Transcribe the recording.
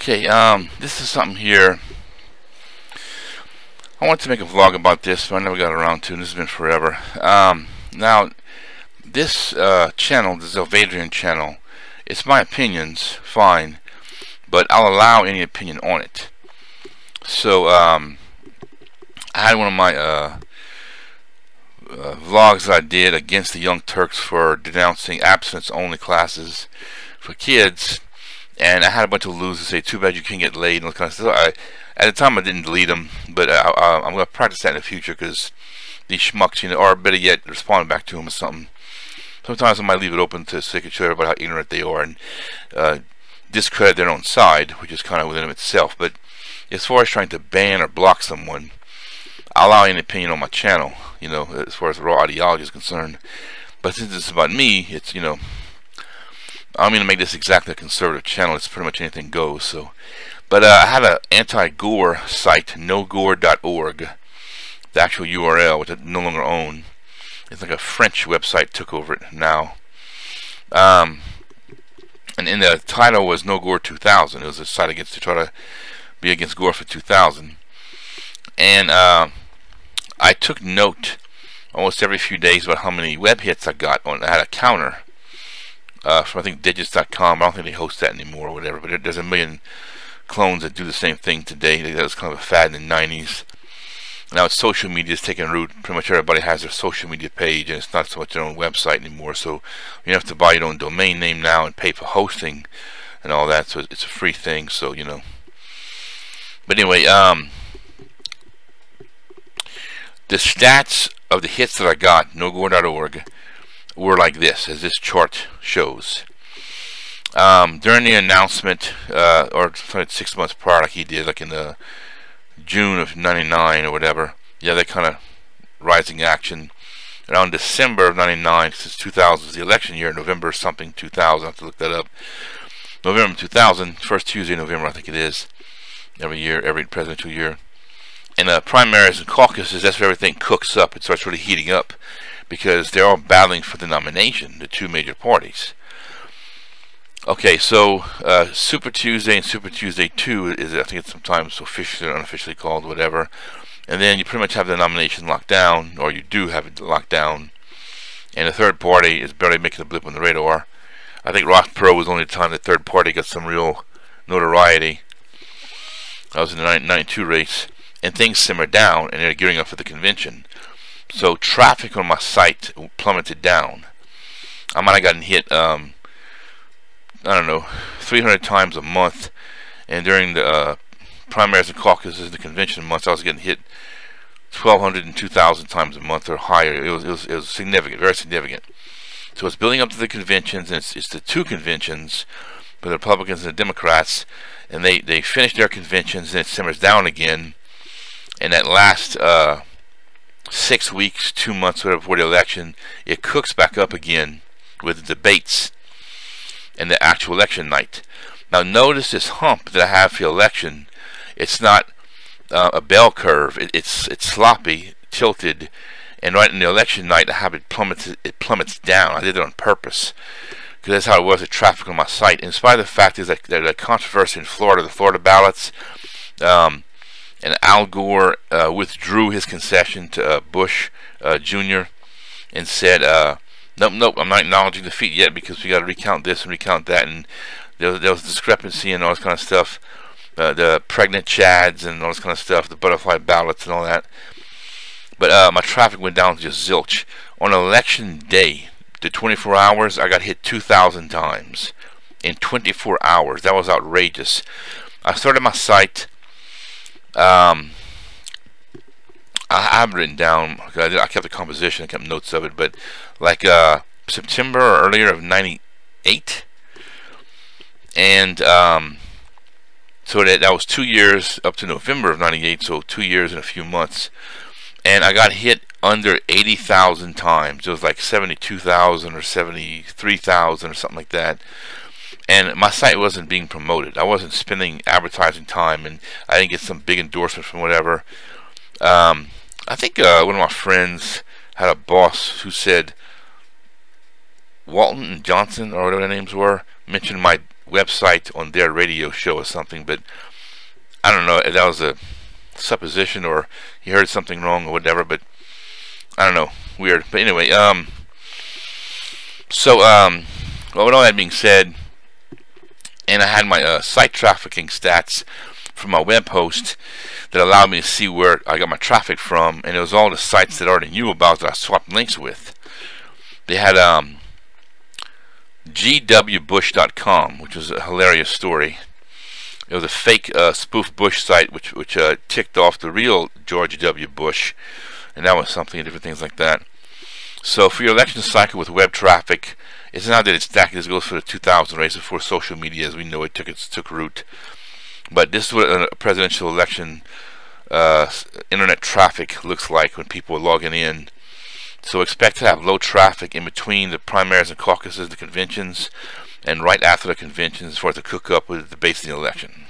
Okay, um, this is something here. I want to make a vlog about this, but I never got around to, this has been forever. Um, now, this uh, channel, the Zelvadrian channel, it's my opinions, fine, but I'll allow any opinion on it. So, um, I had one of my uh, uh, vlogs that I did against the Young Turks for denouncing abstinence-only classes for kids and I had a bunch of losers say, "Too bad you can't get laid," and all kind of stuff. I, at the time, I didn't delete them, but I, am going to practice that in the future because these schmucks, you know, or better yet, respond back to them or something. Sometimes I might leave it open to so they can show everybody how ignorant they are and uh, discredit their own side, which is kind of within itself. But as far as trying to ban or block someone, I'll allow any opinion on my channel, you know, as far as raw ideology is concerned. But since it's about me, it's, you know, I'm going to make this exactly a conservative channel. It's pretty much anything goes. So, But uh, I have an anti-gore site, nogore.org. The actual URL, which I no longer own. It's like a French website took over it now. Um, and in the title was No Gore 2000. It was a site against to try to be against Gore for 2000. And uh, I took note almost every few days about how many web hits I got on. I had a counter uh, from I think digits.com. I don't think they host that anymore or whatever, but there's a million clones that do the same thing today. That was kind of a fad in the 90s. Now it's social media is taking root. Pretty much everybody has their social media page, and it's not so much their own website anymore. So you have to buy your own domain name now and pay for hosting and all that. So it's a free thing. So you know. But anyway, um, the stats of the hits that I got, nogore.org, were like this, as this chart shows. Um, during the announcement, uh, or six months prior, like he did, like in the June of '99 or whatever, yeah, that kind of rising action. Around December of '99, since 2000 was the election year, November something 2000, I have to look that up. November 2000, first Tuesday in November, I think it is, every year, every presidential year. And uh, primaries and caucuses, that's where everything cooks up. It starts really heating up because they're all battling for the nomination, the two major parties. Okay, so uh, Super Tuesday and Super Tuesday 2 is, I think it's sometimes officially or unofficially called, whatever. And then you pretty much have the nomination locked down, or you do have it locked down. And the third party is barely making a blip on the radar. I think Ross Perot was only the time the third party got some real notoriety. I was in the 92 race. And things simmered down, and they're gearing up for the convention. So traffic on my site plummeted down. I might have gotten hit, um, I don't know, 300 times a month. And during the uh, primaries and caucuses, the convention months, I was getting hit 1,200 and 2,000 times a month or higher. It was, it was, it was significant, very significant. So it's building up to the conventions, and it's, it's the two conventions, for the Republicans and the Democrats, and they, they finish their conventions, and it simmers down again. And that last uh, six weeks, two months, whatever, before the election, it cooks back up again with the debates and the actual election night. Now, notice this hump that I have for the election. It's not uh, a bell curve. It, it's it's sloppy, tilted, and right in the election night, I have it plummets. It plummets down. I did it on purpose because that's how it was with traffic on my site. In spite of the fact is that there's a controversy in Florida, the Florida ballots. Um, and Al Gore uh, withdrew his concession to uh, Bush uh, Jr. and said, uh, "Nope, nope, I'm not acknowledging defeat yet because we got to recount this and recount that." And there was, there was discrepancy and all this kind of stuff, uh, the pregnant chads and all this kind of stuff, the butterfly ballots and all that. But uh, my traffic went down to just zilch. On election day, the 24 hours, I got hit 2,000 times in 24 hours. That was outrageous. I started my site um, I have written down. I, I kept the composition. I kept notes of it, but like uh, September or earlier of '98, and um, so that that was two years up to November of '98. So two years and a few months, and I got hit under 80,000 times. It was like 72,000 or 73,000 or something like that and my site wasn't being promoted. I wasn't spending advertising time, and I didn't get some big endorsement from whatever. Um, I think uh, one of my friends had a boss who said Walton and Johnson, or whatever their names were, mentioned my website on their radio show or something, but I don't know if that was a supposition or he heard something wrong or whatever, but I don't know, weird. But anyway, um, so um, well, with all that being said, and I had my uh, site trafficking stats from my web host that allowed me to see where I got my traffic from, and it was all the sites that I already knew about that I swapped links with. They had um, gwbush.com, which was a hilarious story. It was a fake uh, spoof Bush site, which which uh, ticked off the real George W. Bush, and that was something, different things like that. So for your election cycle with web traffic, it's not that it's stacked. This goes for the 2000 race before social media, as we know it took its took root. But this is what a presidential election uh, internet traffic looks like when people are logging in. So expect to have low traffic in between the primaries and caucuses, the conventions, and right after the conventions for it to cook up with the debates in the election.